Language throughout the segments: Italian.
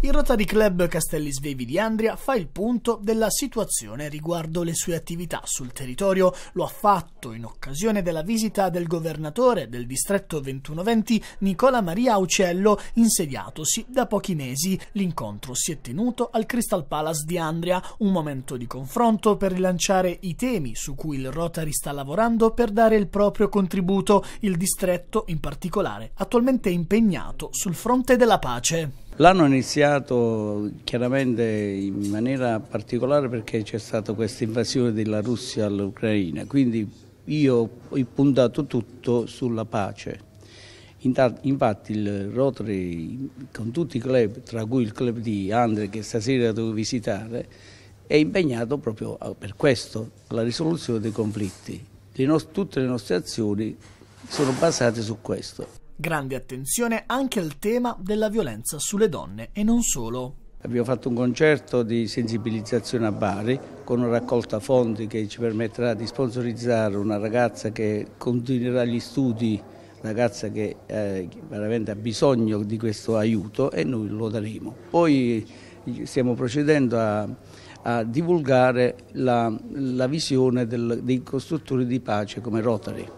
Il Rotary Club Castelli Svevi di Andria fa il punto della situazione riguardo le sue attività sul territorio. Lo ha fatto in occasione della visita del governatore del distretto 2120 Nicola Maria Aucello, insediatosi da pochi mesi. L'incontro si è tenuto al Crystal Palace di Andria, un momento di confronto per rilanciare i temi su cui il Rotary sta lavorando per dare il proprio contributo. Il distretto, in particolare, attualmente impegnato sul fronte della pace. L'anno è iniziato chiaramente in maniera particolare perché c'è stata questa invasione della Russia all'Ucraina, quindi io ho puntato tutto sulla pace. Infatti il Rotary con tutti i club, tra cui il club di Andre che stasera devo visitare, è impegnato proprio per questo, alla risoluzione dei conflitti. Le tutte le nostre azioni sono basate su questo. Grande attenzione anche al tema della violenza sulle donne e non solo. Abbiamo fatto un concerto di sensibilizzazione a Bari con una raccolta fondi che ci permetterà di sponsorizzare una ragazza che continuerà gli studi, ragazza che eh, veramente ha bisogno di questo aiuto e noi lo daremo. Poi stiamo procedendo a, a divulgare la, la visione del, dei costruttori di pace come Rotary.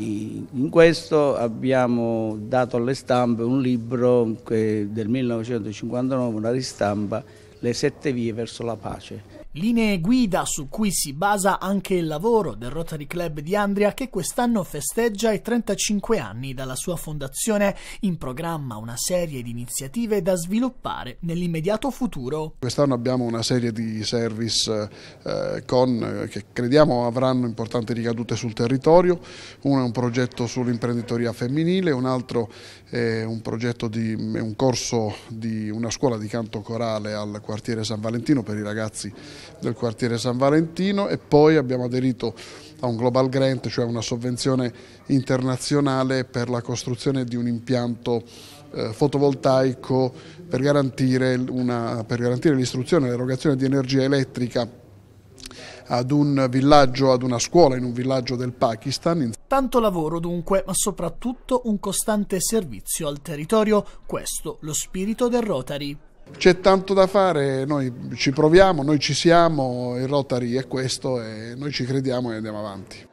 In questo abbiamo dato alle stampe un libro del 1959, una ristampa, Le sette vie verso la pace linee guida su cui si basa anche il lavoro del Rotary Club di Andria che quest'anno festeggia i 35 anni dalla sua fondazione, in programma una serie di iniziative da sviluppare nell'immediato futuro. Quest'anno abbiamo una serie di service eh, con, che crediamo avranno importanti ricadute sul territorio, uno è un progetto sull'imprenditoria femminile, un altro è un di è un corso di una scuola di canto corale al quartiere San Valentino per i ragazzi del quartiere San Valentino e poi abbiamo aderito a un Global Grant, cioè una sovvenzione internazionale per la costruzione di un impianto eh, fotovoltaico per garantire, l'istruzione e l'erogazione di energia elettrica ad un villaggio, ad una scuola in un villaggio del Pakistan. Tanto lavoro dunque, ma soprattutto un costante servizio al territorio, questo lo spirito del Rotary. C'è tanto da fare, noi ci proviamo, noi ci siamo, il Rotary è questo e noi ci crediamo e andiamo avanti.